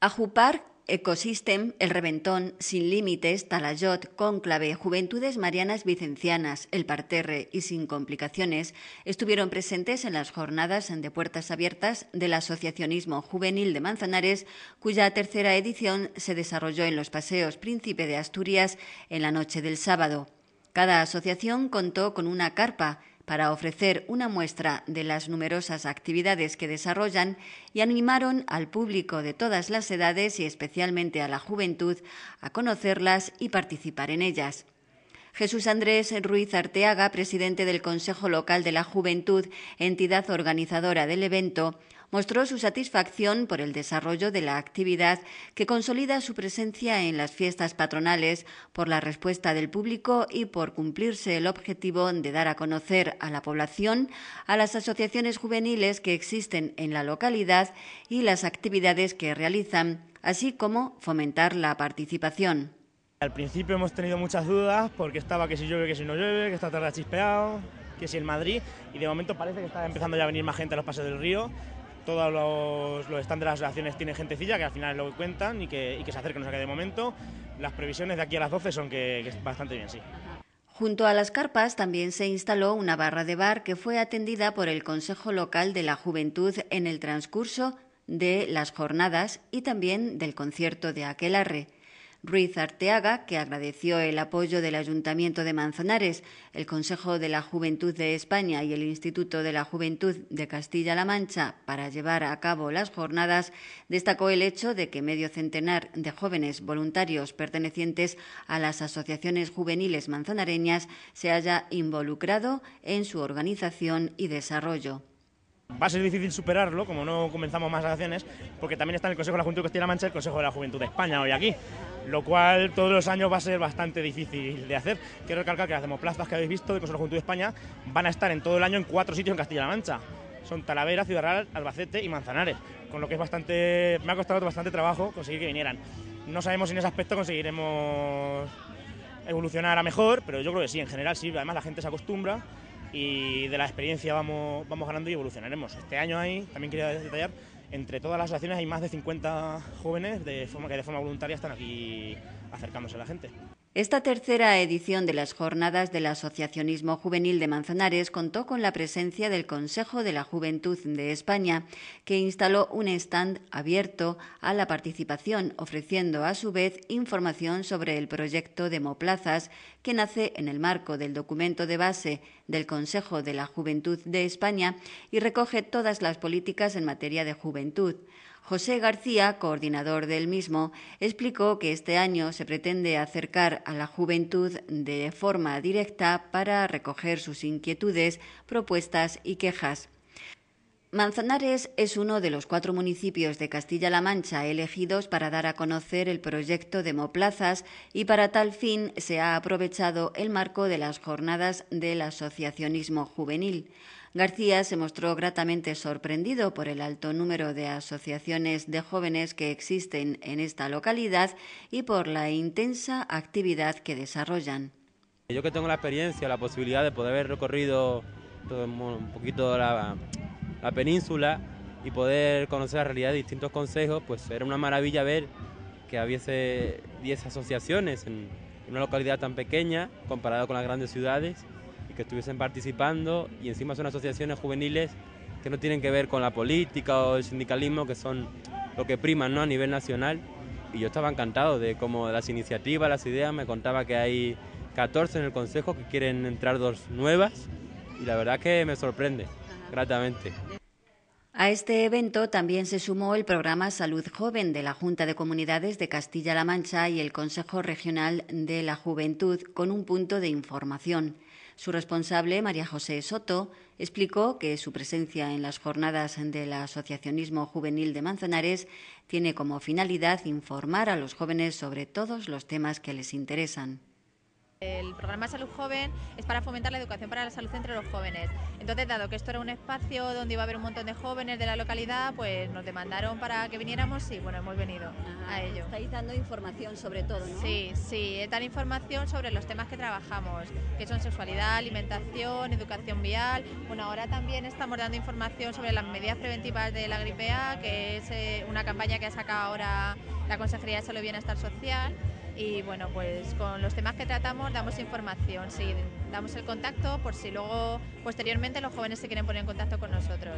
Ajupar Ecosystem, El Reventón, Sin Límites, Talayot, Cónclave, Juventudes Marianas Vicencianas, El Parterre y Sin Complicaciones estuvieron presentes en las jornadas de puertas abiertas del Asociacionismo Juvenil de Manzanares, cuya tercera edición se desarrolló en los Paseos Príncipe de Asturias en la noche del sábado. Cada asociación contó con una carpa para ofrecer una muestra de las numerosas actividades que desarrollan y animaron al público de todas las edades y especialmente a la juventud a conocerlas y participar en ellas. Jesús Andrés Ruiz Arteaga, presidente del Consejo Local de la Juventud, entidad organizadora del evento, mostró su satisfacción por el desarrollo de la actividad que consolida su presencia en las fiestas patronales, por la respuesta del público y por cumplirse el objetivo de dar a conocer a la población a las asociaciones juveniles que existen en la localidad y las actividades que realizan, así como fomentar la participación. Al principio hemos tenido muchas dudas porque estaba que si llueve, que si no llueve, que está tarde chispeado, que si en Madrid y de momento parece que está empezando ya a venir más gente a los paseos del río todos los, los de las asociaciones tienen gentecilla que al final lo cuentan y que, que se acerquen, o que de momento las previsiones de aquí a las 12 son que, que es bastante bien, sí. Junto a las carpas también se instaló una barra de bar que fue atendida por el Consejo Local de la Juventud en el transcurso de las jornadas y también del concierto de Aquelarre. Ruiz Arteaga, que agradeció el apoyo del Ayuntamiento de Manzanares, el Consejo de la Juventud de España y el Instituto de la Juventud de Castilla-La Mancha para llevar a cabo las jornadas, destacó el hecho de que medio centenar de jóvenes voluntarios pertenecientes a las asociaciones juveniles manzanareñas se haya involucrado en su organización y desarrollo. Va a ser difícil superarlo, como no comenzamos más acciones, porque también está en el Consejo de la Juventud de Castilla-La Mancha el Consejo de la Juventud de España hoy aquí lo cual todos los años va a ser bastante difícil de hacer. Quiero recalcar que las demoplazas que habéis visto de Consejo de la Juventud de España van a estar en todo el año en cuatro sitios en Castilla-La Mancha. Son Talavera, Ciudad Real, Albacete y Manzanares, con lo que es bastante, me ha costado bastante trabajo conseguir que vinieran. No sabemos si en ese aspecto conseguiremos evolucionar a mejor, pero yo creo que sí, en general sí, además la gente se acostumbra y de la experiencia vamos, vamos ganando y evolucionaremos. Este año hay, también quería detallar, entre todas las asociaciones hay más de 50 jóvenes de forma, que de forma voluntaria están aquí acercándose a la gente. Esta tercera edición de las jornadas del Asociacionismo Juvenil de Manzanares contó con la presencia del Consejo de la Juventud de España, que instaló un stand abierto a la participación, ofreciendo a su vez información sobre el proyecto Demoplazas, que nace en el marco del documento de base del Consejo de la Juventud de España y recoge todas las políticas en materia de juventud. José García, coordinador del mismo, explicó que este año se pretende acercar a la juventud de forma directa para recoger sus inquietudes, propuestas y quejas. Manzanares es uno de los cuatro municipios de Castilla-La Mancha elegidos para dar a conocer el proyecto Demoplazas y para tal fin se ha aprovechado el marco de las jornadas del asociacionismo juvenil. García se mostró gratamente sorprendido por el alto número de asociaciones de jóvenes que existen en esta localidad y por la intensa actividad que desarrollan. Yo que tengo la experiencia, la posibilidad de poder haber recorrido un poquito la, península y poder conocer la realidad de distintos consejos, pues era una maravilla ver que hubiese 10 asociaciones en una localidad tan pequeña comparado con las grandes ciudades que estuviesen participando y encima son asociaciones juveniles que no tienen que ver con la política o el sindicalismo, que son lo que priman ¿no? a nivel nacional. Y yo estaba encantado de cómo las iniciativas, las ideas, me contaba que hay 14 en el Consejo que quieren entrar dos nuevas y la verdad que me sorprende gratamente. A este evento también se sumó el programa Salud Joven de la Junta de Comunidades de Castilla-La Mancha y el Consejo Regional de la Juventud con un punto de información. Su responsable, María José Soto, explicó que su presencia en las jornadas del Asociacionismo Juvenil de Manzanares tiene como finalidad informar a los jóvenes sobre todos los temas que les interesan. El programa Salud Joven es para fomentar la educación para la salud entre los jóvenes. Entonces, dado que esto era un espacio donde iba a haber un montón de jóvenes de la localidad, pues nos demandaron para que viniéramos y bueno, hemos venido a ello. Estáis dando información sobre todo, ¿no? Sí, sí, dar información sobre los temas que trabajamos, que son sexualidad, alimentación, educación vial. Bueno, ahora también estamos dando información sobre las medidas preventivas de la gripe A, que es eh, una campaña que ha sacado ahora la Consejería de Salud y Bienestar Social y bueno, pues con los temas que tratamos damos información, sí, damos el contacto por si luego posteriormente los jóvenes se quieren poner en contacto con nosotros.